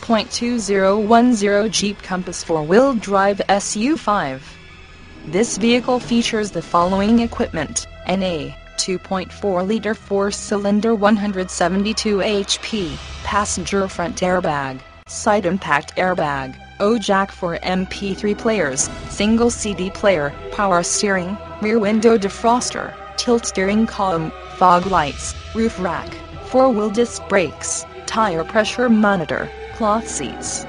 6.2010 Jeep Compass 4-wheel drive SUV. This vehicle features the following equipment, NA, 2.4-liter 4-cylinder 172 HP, passenger front airbag, side impact airbag, O-jack for MP3 players, single CD player, power steering, rear window defroster, tilt steering column, fog lights, roof rack, four-wheel disc brakes, tire pressure monitor, cloth seats,